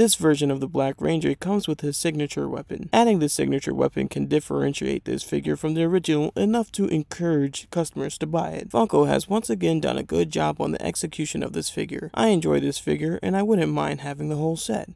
This version of the Black Ranger comes with his signature weapon. Adding the signature weapon can differentiate this figure from the original enough to encourage customers to buy it. Funko has once again done a good job on the execution of this figure. I enjoy this figure and I wouldn't mind having the whole set.